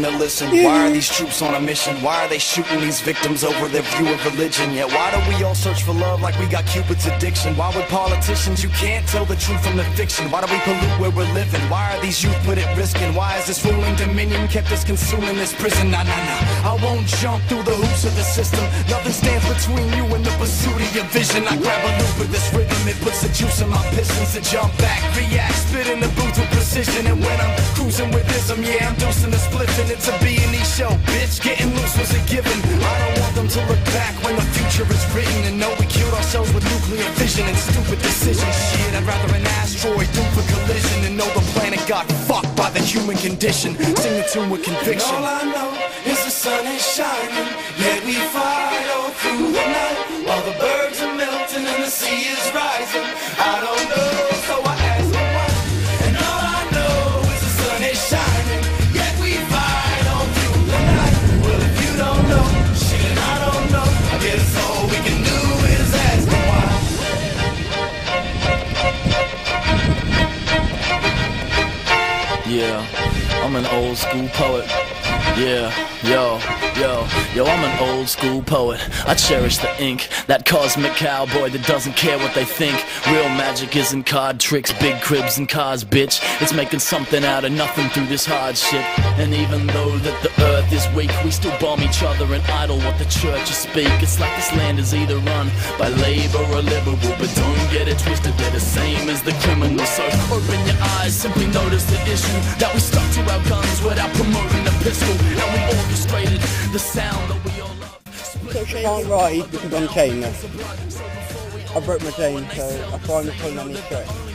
to listen? Why are these troops on a mission? Why are they shooting these victims over their view of religion? Yet why do we all search for love like we got Cupid's addiction? Why would politicians, you can't tell the truth from the fiction? Why do we pollute where we're living? Why are these youth put at risk? And why is this ruling dominion kept us consuming this prison? Nah, nah, nah. I won't jump through the hoops of the system. Nothing stands between you and the pursuit of your vision. I grab a loop with this rhythm, it puts the juice in my pistons to jump back, react, spit in the booth with precision. And when I'm cruising yeah, I'm dosing the spliffing. It's a B&E show, bitch. Getting loose was a given. I don't want them to look back when the future is written and know we killed ourselves with nuclear fission and stupid decisions. Shit, I'd rather an asteroid do for collision and know the planet got fucked by the human condition. Sing the tune with conviction. All I know is the sun is shining, yet we fight all through the night while the birds are melting and the sea is rising. I don't know, Yeah, I'm an old school poet. Yeah, yo, yo, yo, I'm an old school poet. I cherish the ink, that cosmic cowboy that doesn't care what they think. Real magic isn't card tricks, big cribs and cars, bitch. It's making something out of nothing through this hardship. And even though that the earth is weak, we still bomb each other and idle what the churches speak. It's like this land is either run by labor or liberal, but don't get it twisted, eyes, simply notice the issue that we stuck to our guns without promoting the pistol, and we orchestrated the sound that we all love. She can't ride because I'm chained. I broke my chain, so I the pulling on his shirt.